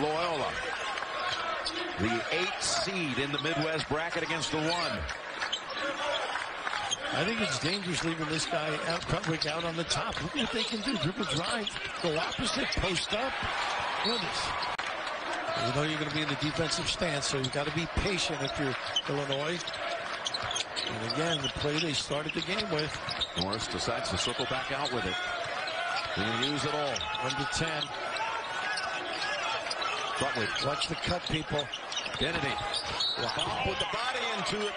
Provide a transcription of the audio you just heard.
Loyola. The eight seed in the Midwest bracket against the one. I think it's dangerous leaving this guy out, out on the top. Look what they can do. Dribble drive, go opposite, post up. Goodness. You know you're going to be in the defensive stance, so you've got to be patient if you're Illinois. And again, the play they started the game with. Norris decides to circle back out with it. He'll use it all. Under 10. Watch the cut, people. Kennedy. With the body into it.